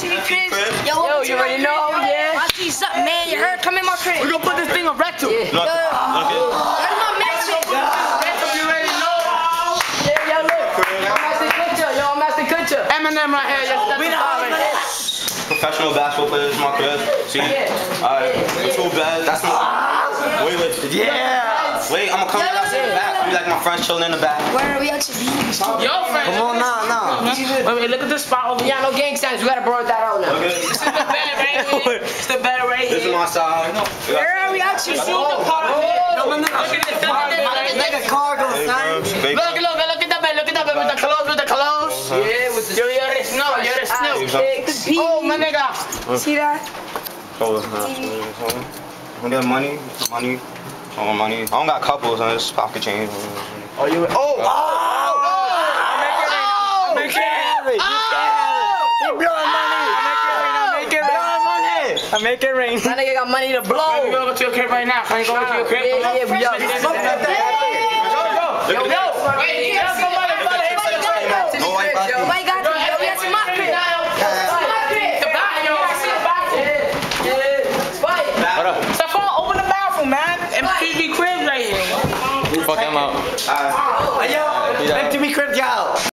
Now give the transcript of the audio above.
MTV cribs. Yo, welcome you to my already crib. know, yeah. My G's up, man. You heard? Come in my crib. We gonna put this thing on rectal. Look, look it. That's my mansion. Rectal, you already know. Yeah, yo, look. Yo, Master Kutcher. Yo, Master Kutcher. Eminem right here. Yo, that's the right Professional basketball players in my crib. See? Alright. Two beds. That's my. Ah. Wait, wait. Yeah. Wait, I'm gonna come out in the back. Be like my friends chilling in the back. Where are we actually? Yo, friend. Come on now, now. Wait, wait, look at this spot over here. Yeah, no gang signs. We gotta borrow that out now. Okay. It's the bed right here. It's the bed right This is my side. Where are we actually? See the part of it? Look at this part right here. cargo, Hey, bro. Big- Look, look, look at that bed. Look at that bed with the clothes, with the clothes. Uh-huh. Yeah, with the. Yo, you're the snow. You're the snow. Oh, my nigga. See that? Oh, it's not. I got money, money, I want money. I don't got couples, I just pocket change. Oh, you. Oh, oh, oh. Make it rain. You blowing money. Make it rain. I make it rain. That nigga got money to We blow. gonna go to your crib right now. Can you go to your crib? Yeah, yeah, we out. Yo, yo, wait, get up, somebody, somebody. No white pocket. Yo, why got you? Yo, we actually my crib. My crib. Goodbye, yo. What up? Stephon, open the bathroom, man. MTV crib right here. Fuck him out. Yo, MTV crib, yo.